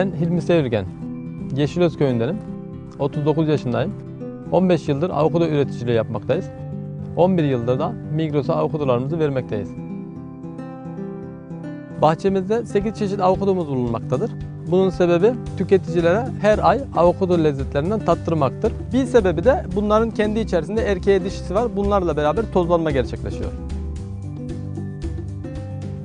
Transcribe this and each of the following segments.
Ben Hilmi Sevirgen. Yeşilöz köyündenim. 39 yaşındayım. 15 yıldır avokado üreticiliği yapmaktayız. 11 yıldır da Migros'a avokadolarımızı vermekteyiz. Bahçemizde 8 çeşit avokadomuz bulunmaktadır. Bunun sebebi tüketicilere her ay avokado lezzetlerinden tattırmaktır. Bir sebebi de bunların kendi içerisinde erkeğe dişisi var. Bunlarla beraber tozlanma gerçekleşiyor.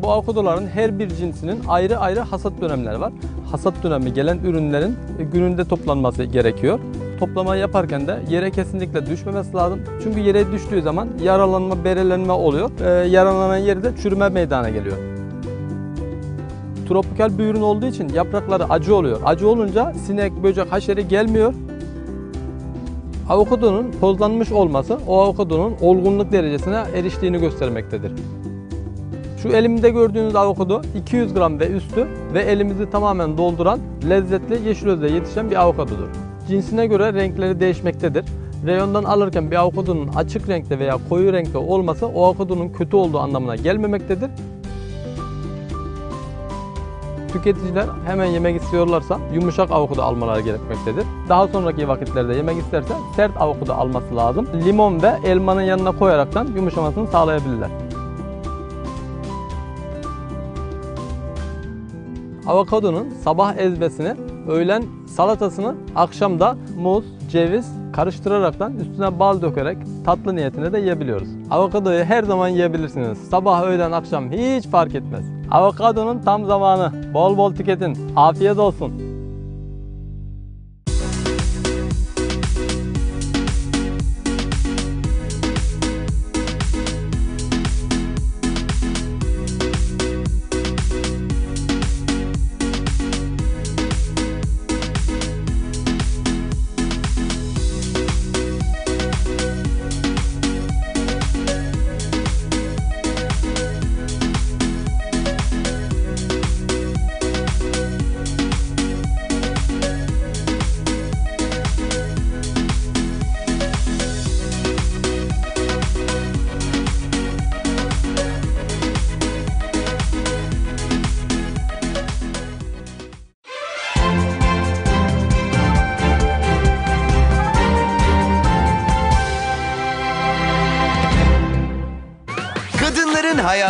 Bu avokadoların her bir cinsinin ayrı ayrı hasat dönemleri var. Hasat dönemi gelen ürünlerin gününde toplanması gerekiyor. Toplama yaparken de yere kesinlikle düşmemesi lazım. Çünkü yere düştüğü zaman yaralanma, berelenme oluyor. Ee, yaralanan yerde çürüme meydana geliyor. Tropikal bir ürün olduğu için yaprakları acı oluyor. Acı olunca sinek, böcek, haşere gelmiyor. Avokadonun tozlanmış olması o avokadonun olgunluk derecesine eriştiğini göstermektedir. Şu elimde gördüğünüz avokado 200 gram ve üstü ve elimizi tamamen dolduran lezzetli yeşil özde yetişen bir avokadodur. Cinsine göre renkleri değişmektedir. Reyondan alırken bir avokadonun açık renkte veya koyu renkte olması o avokadonun kötü olduğu anlamına gelmemektedir. Tüketiciler hemen yemek istiyorlarsa yumuşak avokado almaları gerekmektedir. Daha sonraki vakitlerde yemek isterse sert avokado alması lazım. Limon ve elmanın yanına koyaraktan yumuşamasını sağlayabilirler. Avokadonun sabah ezmesini, öğlen salatasını, akşam da muz, ceviz karıştıraraktan üstüne bal dökerek tatlı niyetine de yiyebiliyoruz. Avokadoyu her zaman yiyebilirsiniz. Sabah, öğlen, akşam hiç fark etmez. Avokadonun tam zamanı. Bol bol tüketin. Afiyet olsun.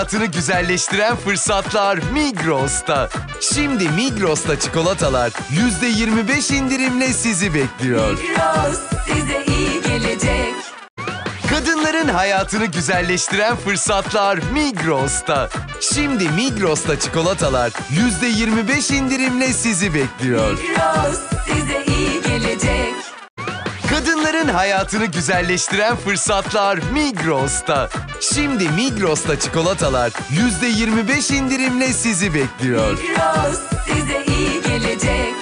Hayatını güzelleştiren fırsatlar Migros'ta. Şimdi Migros'ta çikolatalar %25 indirimle sizi bekliyor. Migros size iyi gelecek. Kadınların hayatını güzelleştiren fırsatlar Migros'ta. Şimdi Migros'ta çikolatalar %25 indirimle sizi bekliyor. Migros hayatını güzelleştiren fırsatlar Migros'ta. Şimdi Migros'ta çikolatalar %25 indirimle sizi bekliyor. Migros size iyi gelecek.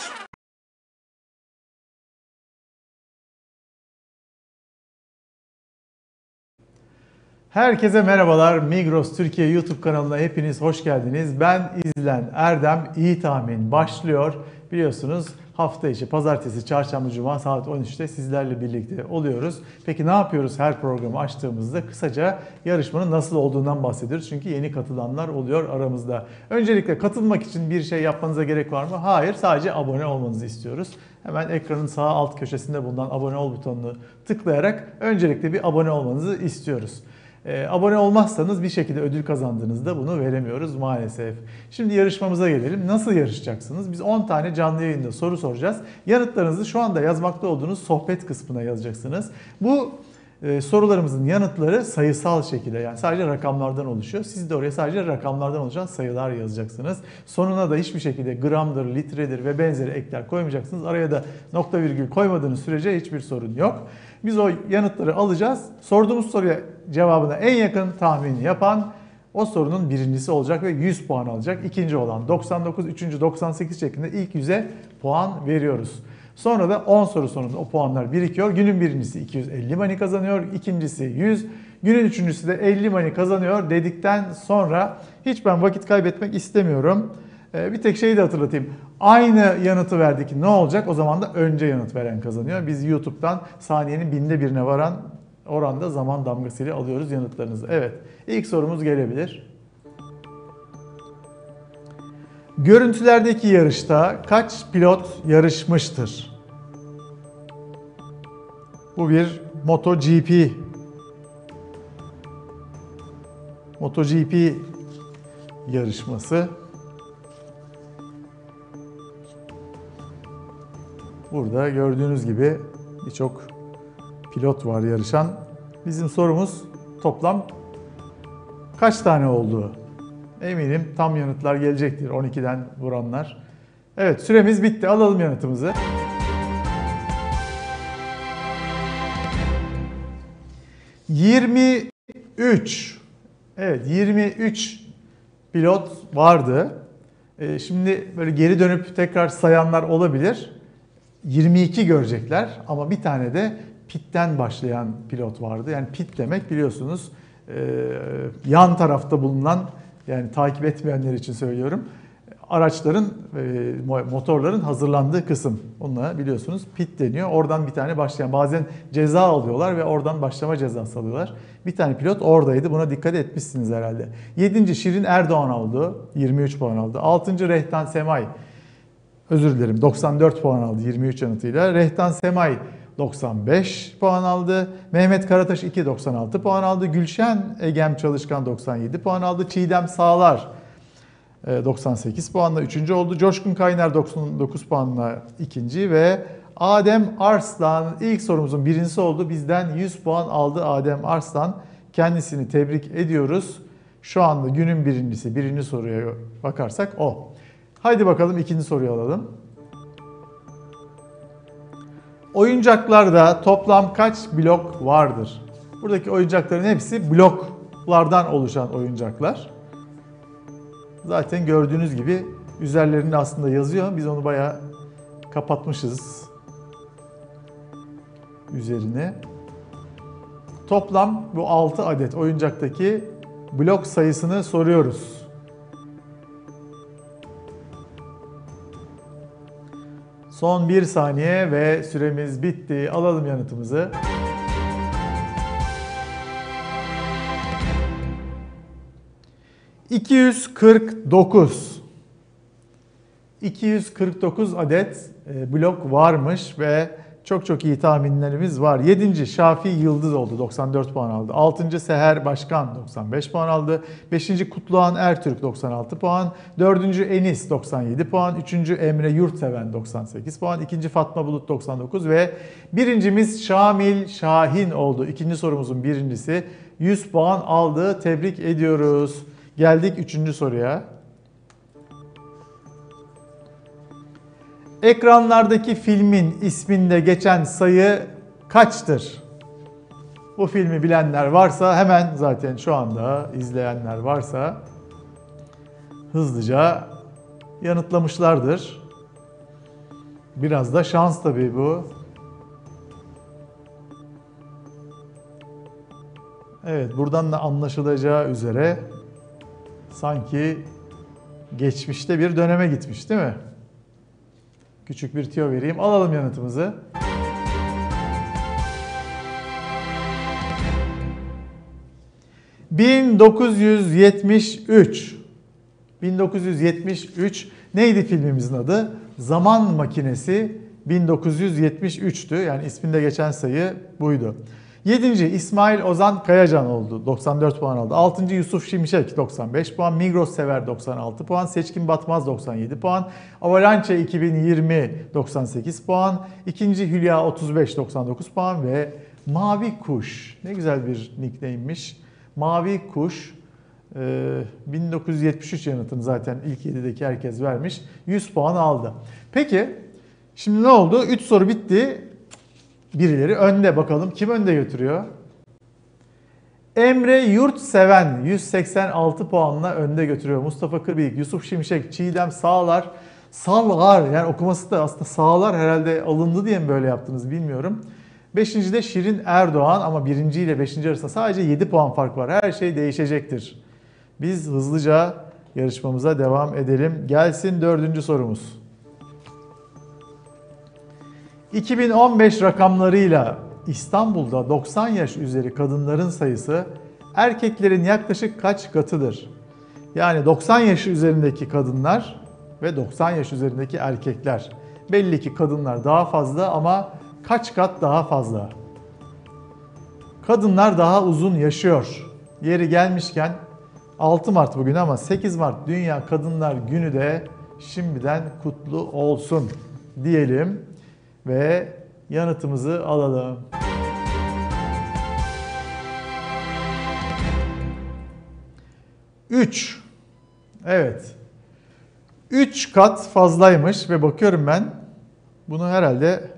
Herkese merhabalar. Migros Türkiye YouTube kanalına hepiniz hoş geldiniz. Ben İzlen Erdem. İyi tahmin başlıyor. Biliyorsunuz hafta içi pazartesi, çarşamba, cuma saat 13'te sizlerle birlikte oluyoruz. Peki ne yapıyoruz her programı açtığımızda? Kısaca yarışmanın nasıl olduğundan bahsediyoruz. Çünkü yeni katılanlar oluyor aramızda. Öncelikle katılmak için bir şey yapmanıza gerek var mı? Hayır, sadece abone olmanızı istiyoruz. Hemen ekranın sağ alt köşesinde bulunan abone ol butonunu tıklayarak öncelikle bir abone olmanızı istiyoruz. E, abone olmazsanız bir şekilde ödül kazandığınızda bunu veremiyoruz maalesef. Şimdi yarışmamıza gelelim. Nasıl yarışacaksınız? Biz 10 tane canlı yayında soru soracağız. Yanıtlarınızı şu anda yazmakta olduğunuz sohbet kısmına yazacaksınız. Bu e, sorularımızın yanıtları sayısal şekilde yani sadece rakamlardan oluşuyor. Siz de oraya sadece rakamlardan oluşan sayılar yazacaksınız. Sonuna da hiçbir şekilde gramdır, litredir ve benzeri ekler koymayacaksınız. Araya da nokta virgül koymadığınız sürece hiçbir sorun yok. Biz o yanıtları alacağız. Sorduğumuz soruya cevabına en yakın tahmini yapan o sorunun birincisi olacak ve 100 puan alacak. İkinci olan 99, üçüncü 98 şeklinde ilk 100'e puan veriyoruz. Sonra da 10 soru sonunda o puanlar birikiyor. Günün birincisi 250 mani kazanıyor. ikincisi 100. Günün üçüncüsü de 50 mani kazanıyor dedikten sonra hiç ben vakit kaybetmek istemiyorum. Ee, Bir tek şeyi de hatırlatayım. Aynı yanıtı verdik ne olacak? O zaman da önce yanıt veren kazanıyor. Biz YouTube'dan saniyenin binde birine varan oranda zaman damgasıyla alıyoruz yanıtlarınızı. Evet, ilk sorumuz gelebilir. Görüntülerdeki yarışta kaç pilot yarışmıştır? Bu bir MotoGP. MotoGP yarışması. Burada gördüğünüz gibi birçok pilot var yarışan. Bizim sorumuz toplam kaç tane olduğu. Eminim tam yanıtlar gelecektir 12'den vuranlar. Evet süremiz bitti. Alalım yanıtımızı. ...23... Evet 23 pilot vardı. Ee, Şimdi böyle geri dönüp tekrar sayanlar olabilir. 22 görecekler ama bir tane de pitten başlayan pilot vardı. Yani pit demek biliyorsunuz e, yan tarafta bulunan yani takip etmeyenler için söylüyorum. Araçların, e, motorların hazırlandığı kısım. Onunla biliyorsunuz pit deniyor. Oradan bir tane başlayan bazen ceza alıyorlar ve oradan başlama cezası alıyorlar. Bir tane pilot oradaydı. Buna dikkat etmişsiniz herhalde. 7. Şirin Erdoğan oldu. 23 puan aldı. 6. Rehtan Semay özür dilerim 94 puan aldı 23 yanıtıyla. Rehtan Semay 95 puan aldı. Mehmet Karataş 2 96 puan aldı. Gülşen Egem Çalışkan 97 puan aldı. Çiğdem Sağlar e, 98 puanla 3. oldu. Coşkun Kaynar 99 puanla ikinci ve Adem Arslan ilk sorumuzun birincisi oldu. Bizden 100 puan aldı Adem Arslan. Kendisini tebrik ediyoruz. Şu anda günün birincisi, birinci soruya bakarsak o. Haydi bakalım ikinci soruyu alalım. Oyuncaklarda toplam kaç blok vardır? Buradaki oyuncakların hepsi bloklardan oluşan oyuncaklar. Zaten gördüğünüz gibi üzerlerinde aslında yazıyor. Biz onu bayağı kapatmışız üzerine. Toplam bu 6 adet oyuncaktaki blok sayısını soruyoruz. Son bir saniye ve süremiz bitti. Alalım yanıtımızı. ...249. 249 adet e, blok varmış ve çok çok iyi tahminlerimiz var. 7. Şafi Yıldız oldu 94 puan aldı. 6. Seher Başkan 95 puan aldı. 5. Kutluhan Ertürk 96 puan. 4. Enis 97 puan. 3. Emre Yurtseven 98 puan. 2. Fatma Bulut 99 ve birincimiz Şamil Şahin oldu. İkinci sorumuzun birincisi 100 puan aldı. Tebrik ediyoruz. Geldik üçüncü soruya. Ekranlardaki filmin isminde geçen sayı kaçtır? Bu filmi bilenler varsa hemen zaten şu anda izleyenler varsa hızlıca yanıtlamışlardır. Biraz da şans tabii bu. Evet buradan da anlaşılacağı üzere sanki geçmişte bir döneme gitmiş değil mi? Küçük bir tüyo vereyim. Alalım yanıtımızı. ...1973. 1973 neydi filmimizin adı? Zaman Makinesi 1973'tü. Yani isminde geçen sayı buydu. 7. İsmail Ozan Kayacan oldu. 94 puan aldı. 6. Yusuf Şimşek 95 puan. Migros Sever 96 puan. Seçkin Batmaz 97 puan. Avalanche 2020 98 puan. 2. Hülya 35 99 puan ve Mavi Kuş. Ne güzel bir nickname'miş. Mavi Kuş 1973 yanıtını zaten ilk 7'deki herkes vermiş. 100 puan aldı. Peki şimdi ne oldu? 3 soru bitti. Birileri önde bakalım. Kim önde götürüyor? Emre Yurtseven 186 puanla önde götürüyor. Mustafa Kırbıyık, Yusuf Şimşek, Çiğdem Sağlar, Salgar yani okuması da aslında Sağlar herhalde alındı diye mi böyle yaptınız bilmiyorum. Beşinci de Şirin Erdoğan ama birinci ile beşinci arasında sadece 7 puan fark var. Her şey değişecektir. Biz hızlıca yarışmamıza devam edelim. Gelsin dördüncü sorumuz. 2015 rakamlarıyla İstanbul'da 90 yaş üzeri kadınların sayısı erkeklerin yaklaşık kaç katıdır? Yani 90 yaş üzerindeki kadınlar ve 90 yaş üzerindeki erkekler. Belli ki kadınlar daha fazla ama kaç kat daha fazla? Kadınlar daha uzun yaşıyor. Yeri gelmişken 6 Mart bugün ama 8 Mart Dünya Kadınlar Günü de şimdiden kutlu olsun diyelim ve yanıtımızı alalım. Üç. Evet. 3 kat fazlaymış ve bakıyorum ben bunu herhalde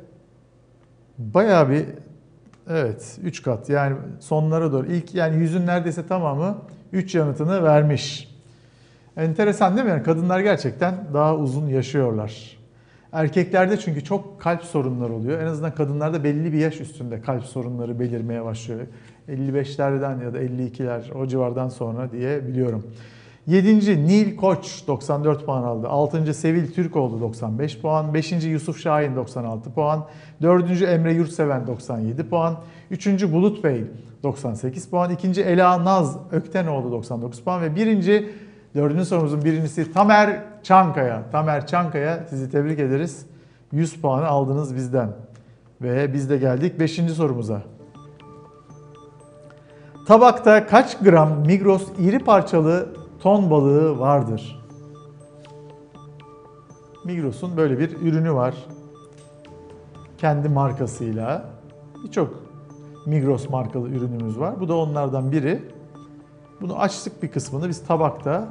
bayağı bir evet 3 kat yani sonlara doğru ilk yani yüzün neredeyse tamamı 3 yanıtını vermiş. Enteresan değil mi? Yani kadınlar gerçekten daha uzun yaşıyorlar. Erkeklerde çünkü çok kalp sorunları oluyor. En azından kadınlarda belli bir yaş üstünde kalp sorunları belirmeye başlıyor. 55'lerden ya da 52'ler o civardan sonra diye biliyorum. 7. Nil Koç 94 puan aldı. 6. Sevil Türkoğlu 95 puan. 5. Yusuf Şahin 96 puan. 4. Emre Yurtseven 97 puan. 3. Bulut Bey 98 puan. 2. Ela Naz Öktenoğlu 99 puan. Ve 1. Dördüncü sorumuzun birincisi Tamer Çankaya. Tamer Çankaya sizi tebrik ederiz. 100 puanı aldınız bizden. Ve biz de geldik 5. sorumuza. Tabakta kaç gram Migros iri parçalı ton balığı vardır? Migros'un böyle bir ürünü var. Kendi markasıyla. Birçok Migros markalı ürünümüz var. Bu da onlardan biri. Bunu açtık bir kısmını biz tabakta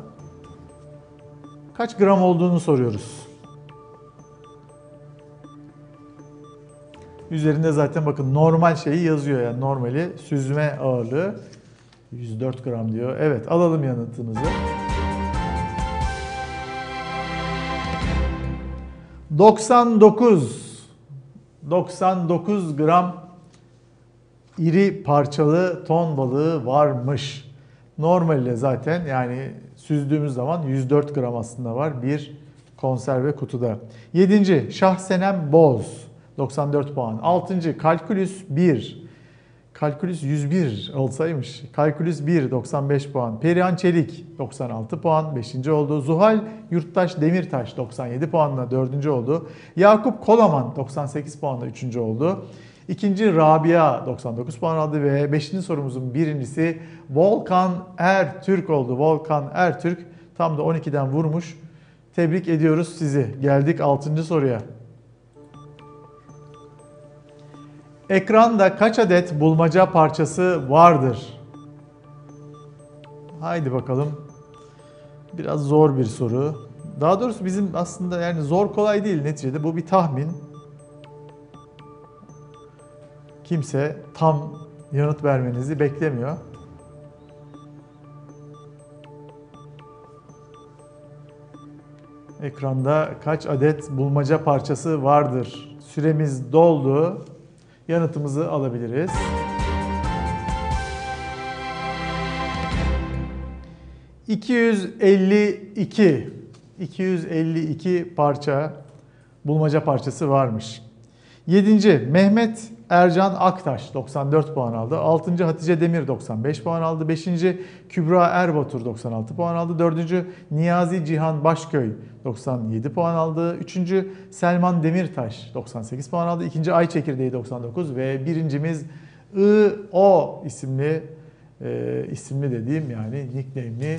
kaç gram olduğunu soruyoruz. Üzerinde zaten bakın normal şeyi yazıyor yani normali süzme ağırlığı 104 gram diyor. Evet alalım yanıtınızı. 99 99 gram iri parçalı ton balığı varmış. Normalde zaten yani süzdüğümüz zaman 104 gram aslında var bir konserve kutuda. 7. Şahsenem Boz 94 puan. 6. Kalkülüs 1. Kalkülüs 101 olsaymış. Kalkülüs 1 95 puan. Perihan Çelik 96 puan 5. oldu. Zuhal Yurttaş Demirtaş 97 puanla 4. oldu. Yakup Kolaman 98 puanla 3. oldu. İkinci Rabia 99 puan aldı ve 5. sorumuzun birincisi Volkan Ertürk oldu. Volkan Ertürk tam da 12'den vurmuş. Tebrik ediyoruz sizi. Geldik 6. soruya. Ekranda kaç adet bulmaca parçası vardır? Haydi bakalım. Biraz zor bir soru. Daha doğrusu bizim aslında yani zor kolay değil neticede. Bu bir tahmin. Kimse tam yanıt vermenizi beklemiyor. Ekranda kaç adet bulmaca parçası vardır? Süremiz doldu. Yanıtımızı alabiliriz. ...252... ...252 parça... ...bulmaca parçası varmış. 7. Mehmet Ercan Aktaş 94 puan aldı. 6. Hatice Demir 95 puan aldı. 5. Kübra Erbatur 96 puan aldı. 4. Niyazi Cihan Başköy 97 puan aldı. 3. Selman Demirtaş 98 puan aldı. 2. Ay Çekirdeği 99 ve birincimiz I O isimli e, isimli dediğim yani nickname'li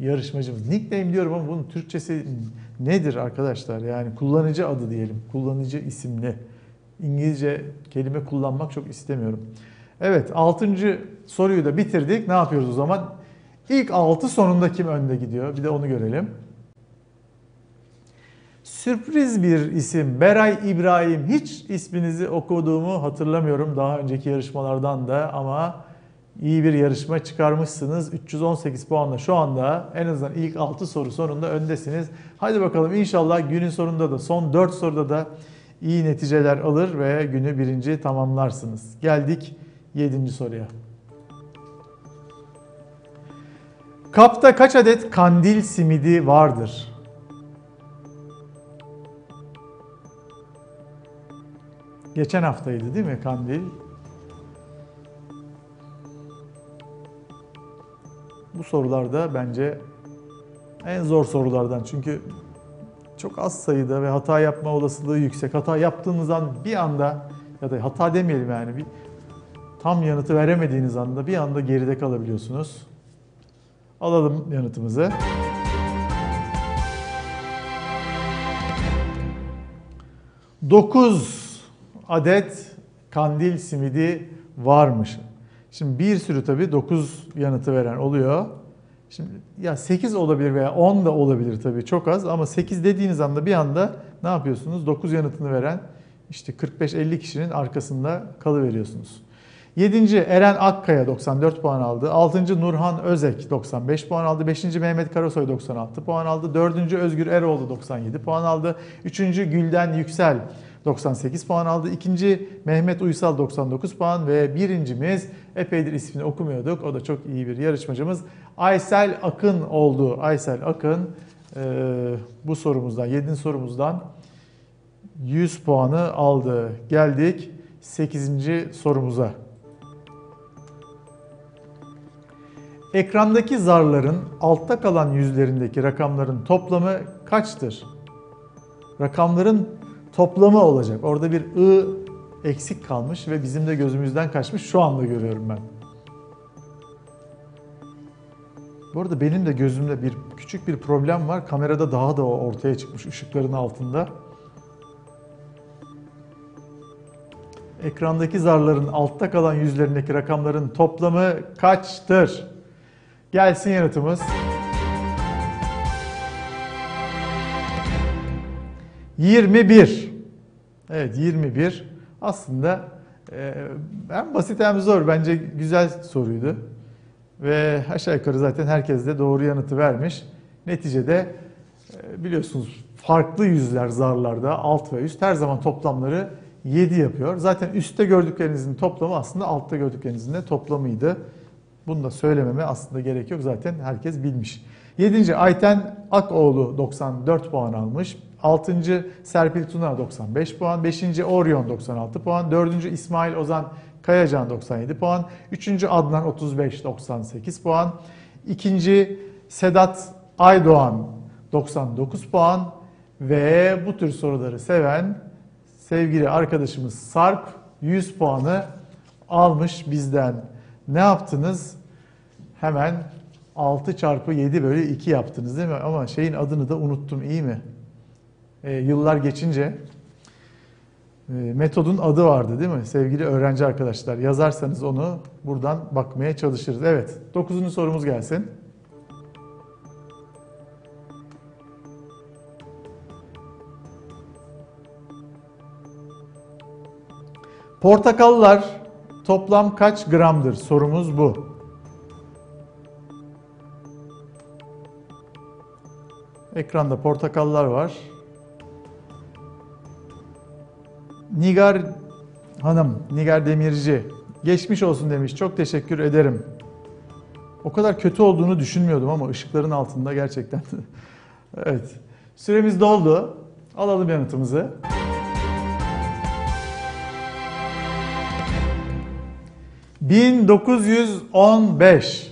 yarışmacımız. Nickname diyorum ama bunun Türkçesi nedir arkadaşlar? Yani kullanıcı adı diyelim. Kullanıcı isimli. İngilizce kelime kullanmak çok istemiyorum. Evet 6. soruyu da bitirdik. Ne yapıyoruz o zaman? İlk 6 sonunda kim önde gidiyor? Bir de onu görelim. Sürpriz bir isim Beray İbrahim. Hiç isminizi okuduğumu hatırlamıyorum daha önceki yarışmalardan da ama iyi bir yarışma çıkarmışsınız. 318 puanla şu anda en azından ilk 6 soru sonunda öndesiniz. Hadi bakalım inşallah günün sonunda da son 4 soruda da iyi neticeler alır ve günü birinci tamamlarsınız. Geldik 7. soruya. Kapta kaç adet kandil simidi vardır? Geçen haftaydı değil mi kandil? Bu sorularda bence en zor sorulardan çünkü çok az sayıda ve hata yapma olasılığı yüksek. Hata yaptığınız an bir anda ya da hata demeyelim yani bir tam yanıtı veremediğiniz anda bir anda geride kalabiliyorsunuz. Alalım yanıtımızı. Dokuz adet kandil simidi varmış. Şimdi bir sürü tabii 9 yanıtı veren oluyor. Şimdi ya 8 olabilir veya 10 da olabilir tabii çok az ama 8 dediğiniz anda bir anda ne yapıyorsunuz? 9 yanıtını veren işte 45-50 kişinin arkasında kalıveriyorsunuz. 7. Eren Akkaya 94 puan aldı. 6. Nurhan Özek 95 puan aldı. 5. Mehmet Karasoy 96 puan aldı. 4. Özgür Eroğlu 97 puan aldı. 3. Gülden Yüksel 98 puan aldı. 2. Mehmet Uysal 99 puan ve birincimiz epeydir ismini okumuyorduk. O da çok iyi bir yarışmacımız. Aysel Akın oldu. Aysel Akın e, bu sorumuzdan, 7. sorumuzdan 100 puanı aldı. Geldik 8. sorumuza. Ekrandaki zarların altta kalan yüzlerindeki rakamların toplamı kaçtır? Rakamların toplamı olacak. Orada bir ı eksik kalmış ve bizim de gözümüzden kaçmış. Şu anda görüyorum ben. Bu arada benim de gözümde bir küçük bir problem var. Kamerada daha da ortaya çıkmış ışıkların altında. Ekrandaki zarların altta kalan yüzlerindeki rakamların toplamı kaçtır? Gelsin yanıtımız. 21. Evet 21. Aslında e, hem basit hem zor. Bence güzel soruydu. Ve aşağı yukarı zaten herkes de doğru yanıtı vermiş. Neticede e, biliyorsunuz farklı yüzler zarlarda alt ve üst her zaman toplamları 7 yapıyor. Zaten üstte gördüklerinizin toplamı aslında altta gördüklerinizin de toplamıydı. Bunu da söylememe aslında gerek yok. Zaten herkes bilmiş. 7. Ayten Akoğlu 94 puan almış. 6. Serpil Tuna 95 puan. 5. Orion 96 puan. 4. İsmail Ozan Kayacan 97 puan. 3. Adnan 35 98 puan. 2. Sedat Aydoğan 99 puan. Ve bu tür soruları seven sevgili arkadaşımız Sarp 100 puanı almış bizden. Ne yaptınız? Hemen 6 çarpı 7 bölü 2 yaptınız değil mi? Ama şeyin adını da unuttum iyi mi? Ee, yıllar geçince e, metodun adı vardı değil mi? Sevgili öğrenci arkadaşlar yazarsanız onu buradan bakmaya çalışırız. Evet 9. sorumuz gelsin. Portakallar toplam kaç gramdır? Sorumuz bu. Ekranda portakallar var. Nigar Hanım, Nigar Demirci. Geçmiş olsun demiş. Çok teşekkür ederim. O kadar kötü olduğunu düşünmüyordum ama ışıkların altında gerçekten. evet. Süremiz doldu. Alalım yanıtımızı. ...1915.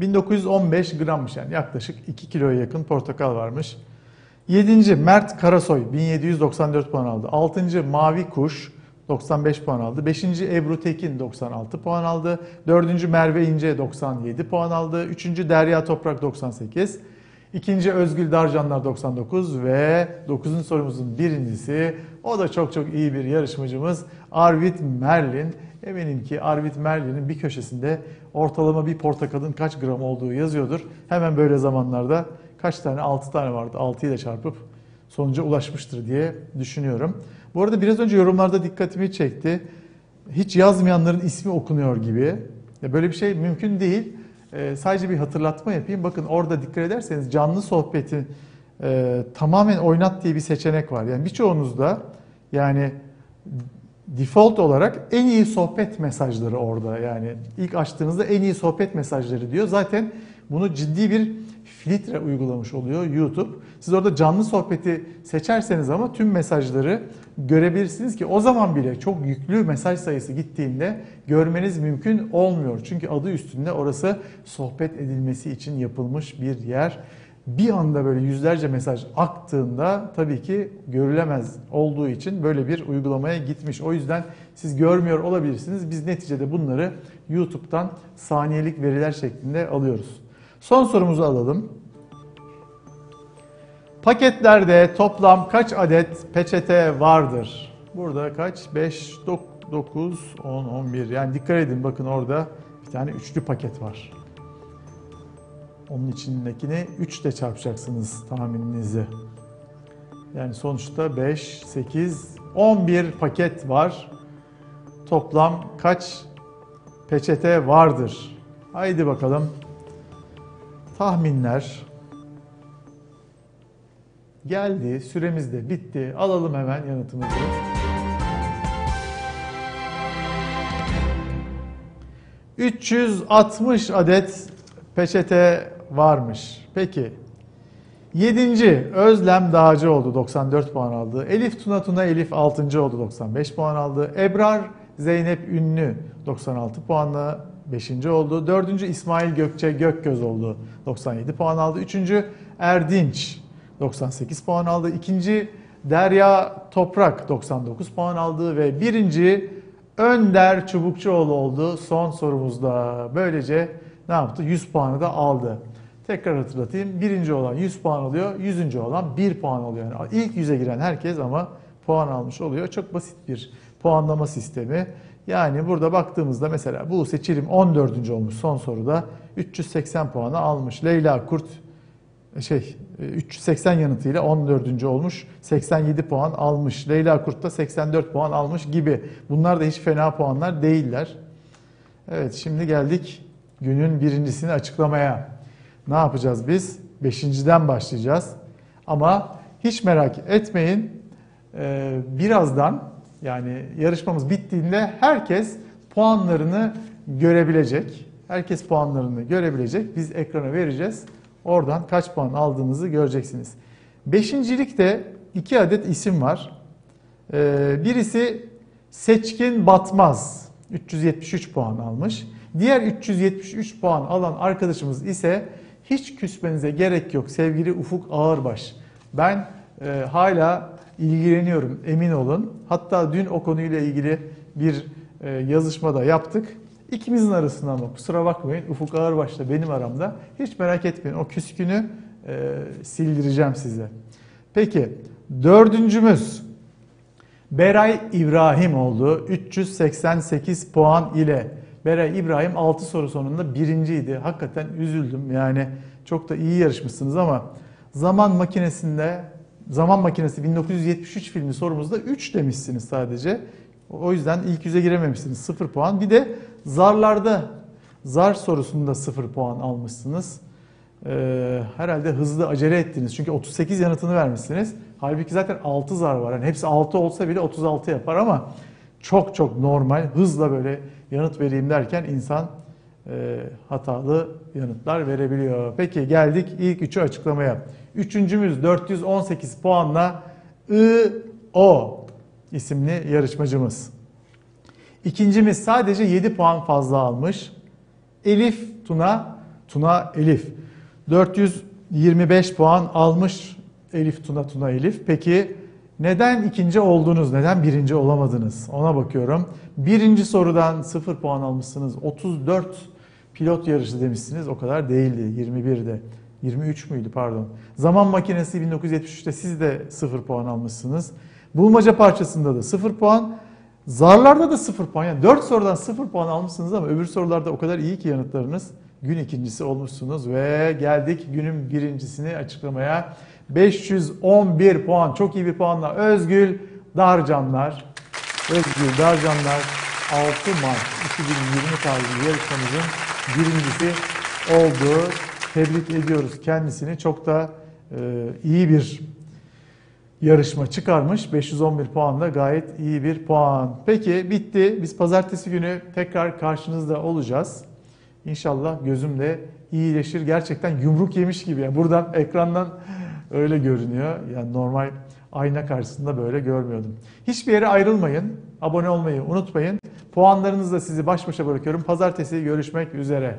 1915 grammış yani yaklaşık 2 kiloya yakın portakal varmış. 7. Mert Karasoy 1794 puan aldı. 6. Mavi Kuş 95 puan aldı. 5. Ebru Tekin 96 puan aldı. 4. Merve İnce 97 puan aldı. 3. Derya Toprak 98. 2. Özgül Darcanlar 99 ve 9. sorumuzun birincisi o da çok çok iyi bir yarışmacımız Arvid Merlin. Eminim ki Arvid Merlin'in bir köşesinde ortalama bir portakalın kaç gram olduğu yazıyordur. Hemen böyle zamanlarda kaç tane? 6 tane vardı. 6 ile çarpıp sonuca ulaşmıştır diye düşünüyorum. Bu arada biraz önce yorumlarda dikkatimi çekti. Hiç yazmayanların ismi okunuyor gibi. Böyle bir şey mümkün değil. Ee, sadece bir hatırlatma yapayım. Bakın orada dikkat ederseniz canlı sohbeti e, tamamen oynat diye bir seçenek var. Yani birçoğunuzda yani default olarak en iyi sohbet mesajları orada. Yani ilk açtığınızda en iyi sohbet mesajları diyor. Zaten bunu ciddi bir filtre uygulamış oluyor YouTube. Siz orada canlı sohbeti seçerseniz ama tüm mesajları görebilirsiniz ki o zaman bile çok yüklü mesaj sayısı gittiğinde görmeniz mümkün olmuyor. Çünkü adı üstünde orası sohbet edilmesi için yapılmış bir yer bir anda böyle yüzlerce mesaj aktığında tabii ki görülemez olduğu için böyle bir uygulamaya gitmiş. O yüzden siz görmüyor olabilirsiniz. Biz neticede bunları YouTube'dan saniyelik veriler şeklinde alıyoruz. Son sorumuzu alalım. Paketlerde toplam kaç adet peçete vardır? Burada kaç? 5, 9, 10, 11. Yani dikkat edin bakın orada bir tane üçlü paket var. Onun içindekini 3 ile çarpacaksınız tahmininizi. Yani sonuçta 5, 8, 11 paket var. Toplam kaç peçete vardır? Haydi bakalım. Tahminler geldi. Süremiz de bitti. Alalım hemen yanıtımızı. ...360 adet peçete varmış. Peki. 7. Özlem Dağcı oldu 94 puan aldı. Elif Tuna Tuna Elif 6. oldu 95 puan aldı. Ebrar Zeynep Ünlü 96 puanla 5. oldu. 4. İsmail Gökçe Gökgöz oldu 97 puan aldı. 3. Erdinç 98 puan aldı. 2. Derya Toprak 99 puan aldı ve 1. Önder Çubukçuoğlu oldu son sorumuzda. Böylece ne yaptı? 100 puanı da aldı. Tekrar hatırlatayım. Birinci olan 100 puan alıyor. Yüzüncü olan 1 puan alıyor. Yani ilk yüze giren herkes ama puan almış oluyor. Çok basit bir puanlama sistemi. Yani burada baktığımızda mesela bu seçilim 14. olmuş son soruda. 380 puanı almış. Leyla Kurt şey 380 yanıtıyla 14. olmuş. 87 puan almış. Leyla Kurt da 84 puan almış gibi. Bunlar da hiç fena puanlar değiller. Evet şimdi geldik günün birincisini açıklamaya. Ne yapacağız biz? Beşinciden başlayacağız. Ama hiç merak etmeyin. Ee, birazdan yani yarışmamız bittiğinde herkes puanlarını görebilecek. Herkes puanlarını görebilecek. Biz ekrana vereceğiz. Oradan kaç puan aldığınızı göreceksiniz. Beşincilikte iki adet isim var. Ee, birisi Seçkin Batmaz. 373 puan almış. Diğer 373 puan alan arkadaşımız ise hiç küsmenize gerek yok sevgili Ufuk Ağırbaş. Ben e, hala ilgileniyorum emin olun. Hatta dün o konuyla ilgili bir e, yazışma da yaptık. İkimizin arasında ama kusura bakmayın Ufuk Ağırbaş'la benim aramda. Hiç merak etmeyin o küskünü e, sildireceğim size. Peki dördüncümüz Beray İbrahim oldu. 388 puan ile. Beray İbrahim 6 soru sonunda birinciydi. Hakikaten üzüldüm. Yani çok da iyi yarışmışsınız ama zaman makinesinde Zaman Makinesi 1973 filmi sorumuzda 3 demişsiniz sadece. O yüzden ilk yüze girememişsiniz 0 puan. Bir de zarlarda zar sorusunda 0 puan almışsınız. Ee, herhalde hızlı acele ettiniz. Çünkü 38 yanıtını vermişsiniz. Halbuki zaten 6 zar var. Yani hepsi 6 olsa bile 36 yapar ama çok çok normal. Hızla böyle yanıt vereyim derken insan e, hatalı yanıtlar verebiliyor. Peki geldik ilk üçü açıklamaya. Üçüncümüz 418 puanla I.O. isimli yarışmacımız. İkincimiz sadece 7 puan fazla almış. Elif Tuna, Tuna Elif. 425 puan almış Elif Tuna Tuna Elif. Peki neden ikinci oldunuz? Neden birinci olamadınız? Ona bakıyorum. Birinci sorudan 0 puan almışsınız. 34 pilot yarışı demişsiniz. O kadar değildi. 21'de. 23 müydü pardon. Zaman makinesi 1973'te siz de 0 puan almışsınız. Bulmaca parçasında da 0 puan. Zarlarda da 0 puan. Yani 4 sorudan 0 puan almışsınız ama öbür sorularda o kadar iyi ki yanıtlarınız. Gün ikincisi olmuşsunuz ve geldik günün birincisini açıklamaya. 511 puan. Çok iyi bir puanla Özgül Darcanlar. Özgül Darcanlar 6 Mart 2020 tarihli yarışmamızın birincisi oldu. Tebrik ediyoruz kendisini. Çok da e, iyi bir yarışma çıkarmış. 511 puanla gayet iyi bir puan. Peki bitti. Biz pazartesi günü tekrar karşınızda olacağız. İnşallah gözüm de iyileşir. Gerçekten yumruk yemiş gibi. Yani buradan ekrandan öyle görünüyor. Yani normal ayna karşısında böyle görmüyordum. Hiçbir yere ayrılmayın. Abone olmayı unutmayın. Puanlarınızla sizi baş başa bırakıyorum. Pazartesi görüşmek üzere.